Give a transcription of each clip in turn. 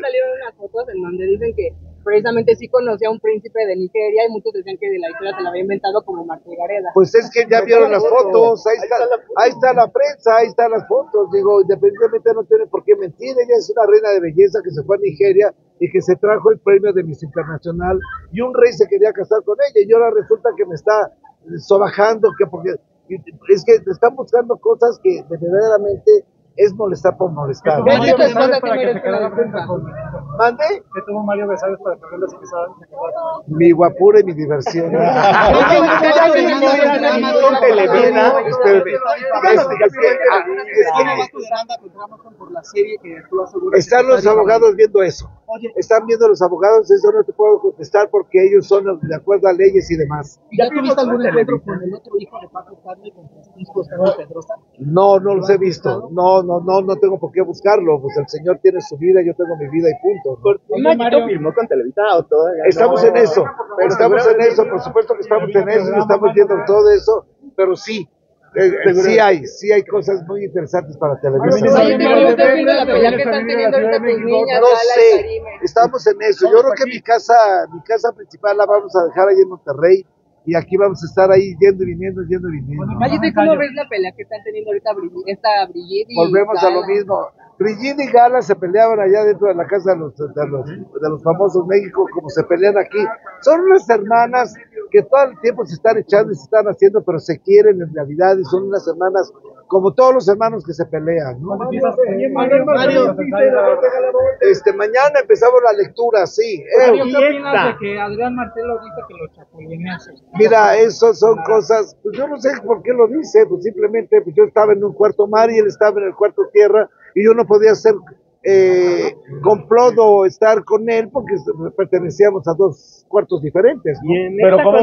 salieron unas fotos en donde dicen que precisamente sí conocía a un príncipe de Nigeria y muchos decían que de la historia se la había inventado como Martín Gareda. Pues es que ya vieron las fotos, ahí está, ahí está la prensa, ahí están las fotos, digo, independientemente no tiene por qué mentir, ella es una reina de belleza que se fue a Nigeria y que se trajo el premio de Miss Internacional y un rey se quería casar con ella y ahora resulta que me está sobajando, que porque es que están buscando cosas que verdaderamente es molestar por molestar. ¿Qué ¿no? ¿Mande? que tuvo Mario Besares para que se quedaron. Mi guapura y mi diversión. Que- que- que? Están los abogados viendo eso. Están viendo los abogados, eso no te puedo contestar porque ellos son de acuerdo a leyes y demás. ¿Ya tuviste algún encuentro con el otro hijo de Paco Carne, con Francisco Pedrosa? No, no los he visto. No, no, no, no tengo por qué buscarlo. Pues el señor tiene su vida, yo tengo mi vida y punto. ¿No? Mario firmó con Televisa o todavía Estamos en eso, estamos en eso, por supuesto que estamos en eso y estamos viendo todo eso, pero sí, eh, eh, sí hay, sí hay cosas muy interesantes para televisión. Oye, Mario, ¿qué opina de la pelea que están teniendo ahorita tus niñas, No sé, estamos en eso. Yo creo que mi casa, mi casa principal la vamos a dejar ahí en Monterrey y aquí vamos a estar ahí yendo y viniendo, yendo y viniendo. Mayite, ¿cómo ves la pelea que están teniendo ahorita esta Brigitte Volvemos a lo mismo. Brigitte y Gala se peleaban allá dentro de la casa de los, de los, de los famosos México, como se pelean aquí. Son unas hermanas que todo el tiempo se están echando y se están haciendo, pero se quieren en realidad y son unas hermanas como todos los hermanos que se pelean. ¿no? Este, mañana empezamos la lectura, sí. Eh, Mario, ¿qué de que Adrián Marcelo dice que? Mira, eso son cosas, pues yo no sé por qué lo dice, pues simplemente pues yo estaba en un cuarto mar y él estaba en el cuarto tierra y yo no podía hacer eh, complot o estar con él porque pertenecíamos a dos cuartos diferentes. ¿no? Pero ¿cómo?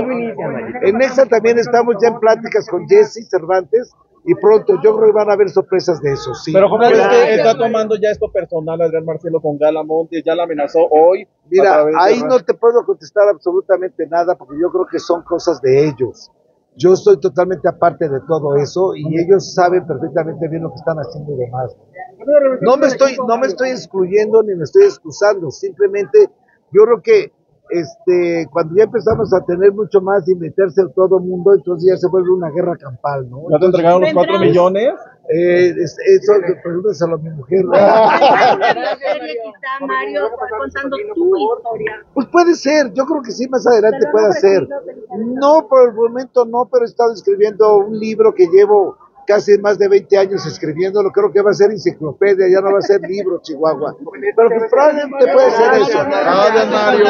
En Nexa también estamos ya en pláticas con Jesse Cervantes y pronto yo creo que van a haber sorpresas de eso, sí. Pero ¿cómo ves que está tomando ya esto personal Adrián Marcelo con Gala Montes? Ya la amenazó hoy. Mira, ahí no te puedo contestar absolutamente nada porque yo creo que son cosas de ellos. Yo estoy totalmente aparte de todo eso y ellos saben perfectamente bien lo que están haciendo y demás. No me estoy, no me estoy excluyendo ni me estoy excusando, simplemente yo creo que este, cuando ya empezamos a tener mucho más y meterse en todo el mundo, entonces ya se vuelve una guerra campal, ¿no? ¿Ya te entregaron los cuatro millones? Eh, es- eso, pregúntaselo a mi mujer. Está Mario contando tu historia. Pues puede ser, yo creo que sí, más adelante puede ser. No, por el momento no, pero he estado escribiendo un libro que llevo casi más de 20 años escribiéndolo, creo que va a ser enciclopedia, ya no va a ser libro, Chihuahua. Pero pues probablemente puede ser eso. Gracias, Mario.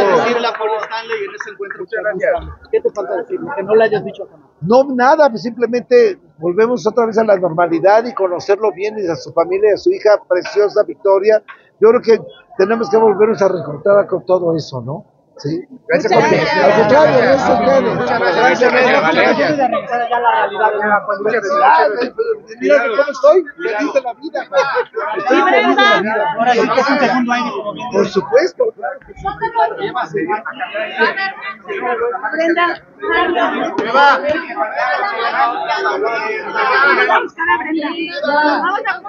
¿Qué te falta decirle? Que no le hayas dicho. No, nada, pues simplemente volvemos otra vez a la normalidad y conocerlo bien y a su familia y a su hija preciosa Victoria. Yo creo que tenemos que volvernos a reencontrar con todo eso, ¿no? Sí. Muchas Al gracias. contrario, gracias a ustedes. ya la realidad. Ah, Mira cómo estoy, feliz de la vida. Estoy ¿Y feliz de la Brenda? Ahora sí que es un segundo año como bien. Por supuesto, claro que sí. Brenda. Vamos a buscar a Brenda. Vamos a.